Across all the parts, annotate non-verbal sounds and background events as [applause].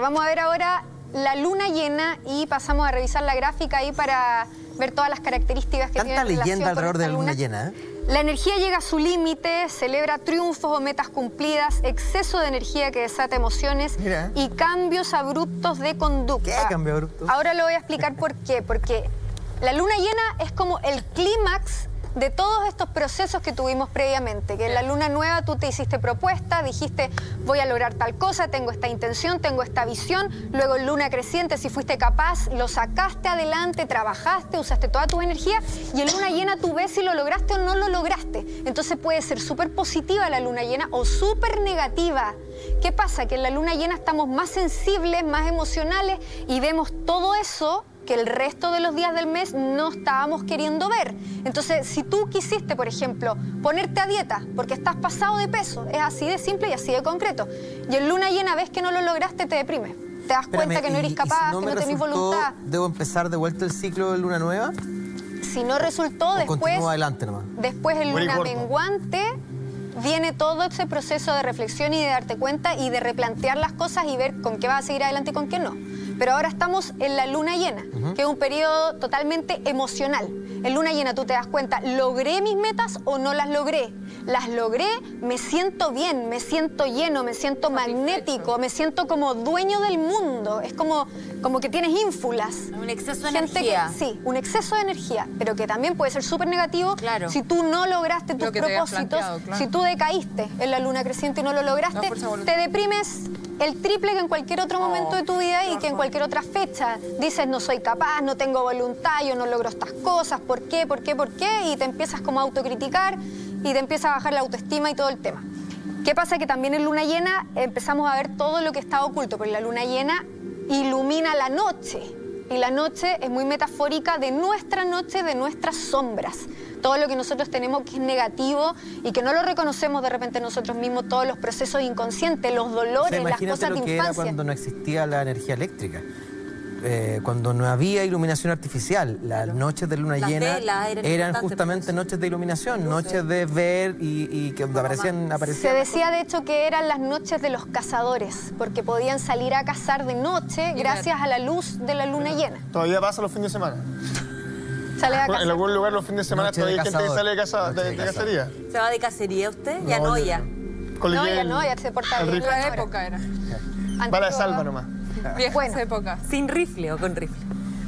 Vamos a ver ahora la luna llena y pasamos a revisar la gráfica ahí para ver todas las características que Tanta tiene leyenda alrededor de la luna llena. ¿eh? La energía llega a su límite, celebra triunfos o metas cumplidas, exceso de energía que desata emociones Mira. y cambios abruptos de conducta. ¿Qué cambio abrupto? Ahora lo voy a explicar por qué. Porque la luna llena es como el clímax de todos estos procesos que tuvimos previamente, que en la luna nueva tú te hiciste propuesta, dijiste voy a lograr tal cosa, tengo esta intención, tengo esta visión, luego en luna creciente si fuiste capaz, lo sacaste adelante, trabajaste, usaste toda tu energía y en luna llena tú ves si lo lograste o no lo lograste. Entonces puede ser súper positiva la luna llena o súper negativa. ¿Qué pasa? Que en la luna llena estamos más sensibles, más emocionales y vemos todo eso que el resto de los días del mes no estábamos queriendo ver. Entonces, si tú quisiste, por ejemplo, ponerte a dieta porque estás pasado de peso, es así de simple y así de concreto, y en luna llena ves que no lo lograste, te deprime. Te das cuenta que no eres capaz, si no que no tenés voluntad. ¿Debo empezar de vuelta el ciclo de luna nueva? Si no resultó, ¿O después, adelante nomás? después en luna menguante viene todo ese proceso de reflexión y de darte cuenta y de replantear las cosas y ver con qué vas a seguir adelante y con qué no. Pero ahora estamos en la luna llena, que es un periodo totalmente emocional. En luna llena tú te das cuenta, ¿logré mis metas o no las logré? Las logré, me siento bien, me siento lleno, me siento magnético, me siento como dueño del mundo. Es como, como que tienes ínfulas. Un exceso de Gente que- energía. sí, un exceso de energía, pero que también puede ser súper negativo Claro. si tú no lograste tus Lo propósitos, claro. si tú decaíste en la luna creciente y no lo lograste, te deprimes el triple que en cualquier otro momento de tu vida y que en cualquier otra fecha. Dices, no soy capaz, no tengo voluntad, yo no logro estas cosas, ¿por qué, por qué, por qué? Y te empiezas como a autocriticar y te empieza a bajar la autoestima y todo el tema. ¿Qué pasa? Que también en luna llena empezamos a ver todo lo que está oculto, porque la luna llena ilumina la noche. Y la noche es muy metafórica de nuestra noche, de nuestras sombras. Todo lo que nosotros tenemos que es negativo y que no lo reconocemos de repente nosotros mismos, todos los procesos inconscientes, los O sea, dolores, las cosas lo de que era infancia. cuando no existía la energía eléctrica. Eh, cuando no había iluminación artificial, las noches de luna Las llena velas eran eran importantes justamente para noches de iluminación, noches de ver y, y que aparecían, Se aparecían decía de hecho que eran las noches de los cazadores, porque podían salir a cazar de noche gracias a la luz de la luna llena. Todavía pasa los fines de semana. Sale a En algún lugar los fines de semana Noche de todavía hay gente que sale de, casa, de, de de cacería. ¿Se va de cacería usted? ya No, no, ya. No, ya no, ya se porta bien. Otra época era. Bala de salva nomás. [laughs] Viejas Bueno. épocas. ¿Sin rifle o con rifle?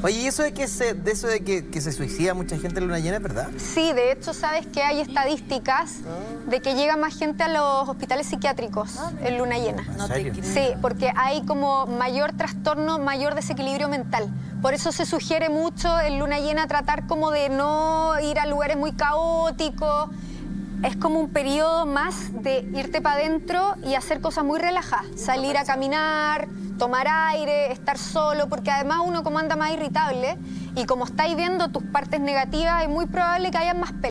Oye, ¿y eso de que se, de eso de que, que se suicida mucha gente en luna llena verdad? Sí, de hecho, sabes que hay estadísticas de que llega más gente a los hospitales psiquiátricos en luna llena. ¿En No te creo. Sí, porque hay como mayor trastorno, mayor desequilibrio mental. Por eso se sugiere mucho en luna llena tratar como de no ir a lugares muy caóticos. Es como un periodo más de irte para adentro y hacer cosas muy relajadas. Salir a caminar, tomar aire, estar solo, porque además uno como anda más irritable y como estáis viendo tus partes negativas, es muy probable que haya más peleas.